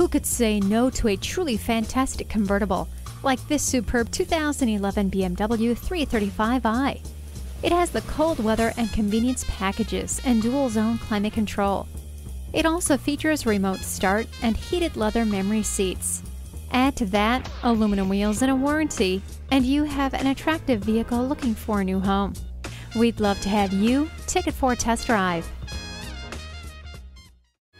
Who could say no to a truly fantastic convertible like this superb 2011 BMW 335i? It has the cold weather and convenience packages and dual zone climate control. It also features remote start and heated leather memory seats. Add to that aluminum wheels and a warranty, and you have an attractive vehicle looking for a new home. We'd love to have you take it for a test drive.